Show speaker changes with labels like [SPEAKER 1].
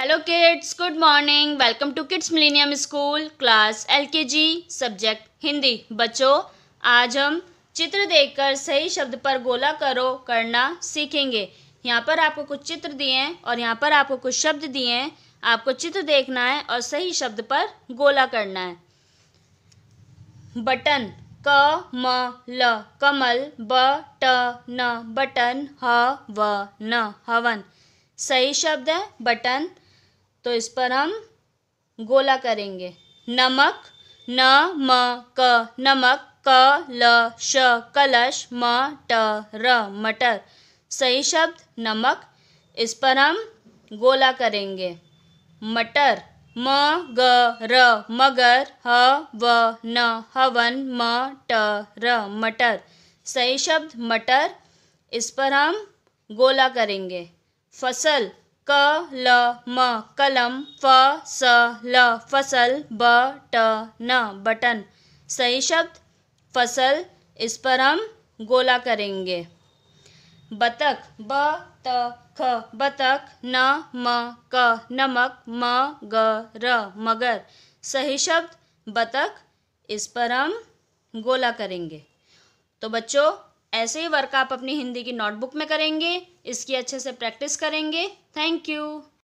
[SPEAKER 1] Hello kids good morning welcome to kids millennium school class LKG subject Hindi बच्चों, आज हम चित्र देखकर सही शब्द पर गोला करो करना सीखेंगे। यहाँ पर आपको कुछ चित्र दिए हैं और यहाँ पर आपको कुछ शब्द दिए हैं। आपको चित्र देखना है और सही शब्द पर गोला करना है। बटन, क, म, ल, कमल, ब, ट, न, बटन, ह, व, न, हवन। सही शब्द है, बटन। तो इस पर हम गोला करेंगे। नमक, न, म, क, नमक, क, ल, श, कलश, म, ट, र, मटर। सही शब्द, नमक। इस पर हम गोला करेंगे। मटर, म, ग, र, मगर, ह, व, न, हवन, म, ट, र, मटर। सही शब्द, मटर। इस पर हम गोला करेंगे। फ़सल क ल म कलम, फ, स, ल, फ़सल, ब, ट, न, बटन। सही शब्द? फ़सल, इस पर हम गोला करेंगे। बतख, ब, त, ख, बतख, न, म, क, नमक, म, ग, र, मगर। सही शब्द? बतख, इस पर हम गोला करेंगे। तो बच्चों ऐसे ही वर्क आप अपनी हिंदी की नोटबुक में करेंगे, इसकी अच्छे से प्रैक्टिस करेंगे। Thank you